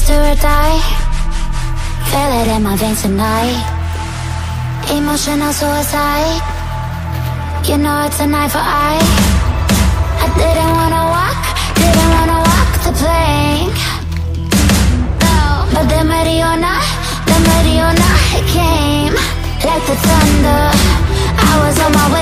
do or die. Feel it in my veins tonight. Emotional suicide. You know it's an eye for eye I didn't wanna walk Didn't wanna walk the plank. No But the Mariona The Mariona came. Like the thunder I was on my way